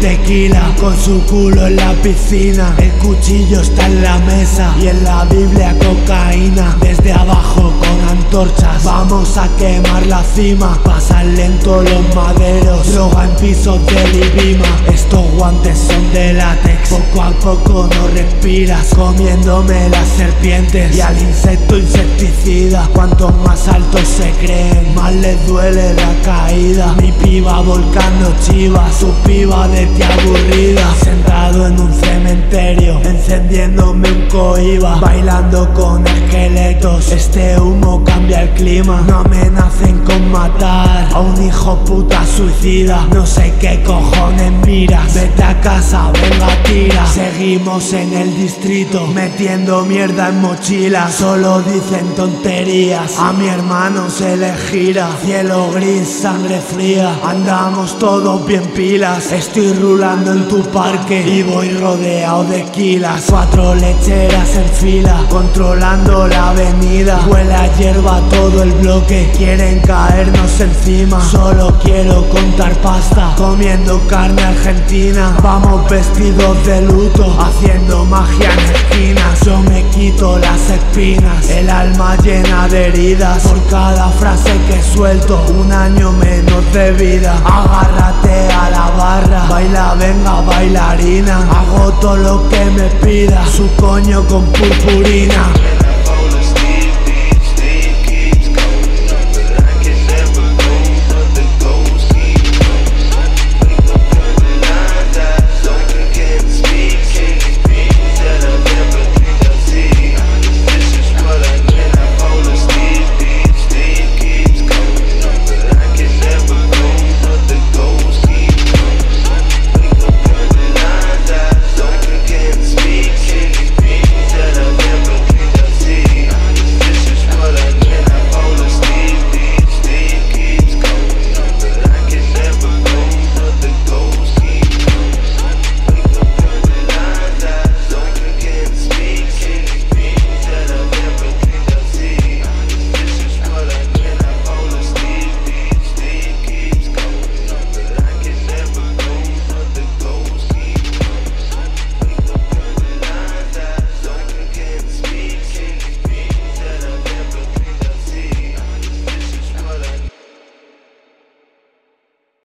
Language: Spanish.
tequila Con su culo en la piscina. El cuchillo está en la mesa Y en la Biblia cocaína. Desde abajo con antorchas Vamos a quemar la cima. Pasan lento los maderos Droga en pisos de Libima guantes son de látex. Poco a poco no respiras Comiéndome las serpientes. Y al insecto insecticida Cuantos más altos se creen Más les duele la caída. Mi piba volcando chivas Su piba de ti aburrida. Sentado en un cementerio Encendiéndome un coiba Bailando con esqueletos Este humo cambia el clima. No amenacen con matar A un hijo puta suicida. No sé qué cojones miras a casa, venga tira Seguimos en el distrito Metiendo mierda en mochila. Solo dicen tonterías A mi hermano se le gira. Cielo gris, sangre fría Andamos todos bien pilas. Estoy rulando en tu parque Y voy rodeado de quilas. Cuatro lecheras en fila Controlando la avenida. Huele a hierba todo el bloque Quieren caernos encima. Solo quiero contar pasta Comiendo carne argentina. Vamos vestidos de Haciendo magia en esquinas Yo me quito las espinas. El alma llena de heridas Por cada frase que suelto Un año menos de vida. Agárrate a la barra Baila, venga bailarina. Hago todo lo que me pida Su coño con purpurina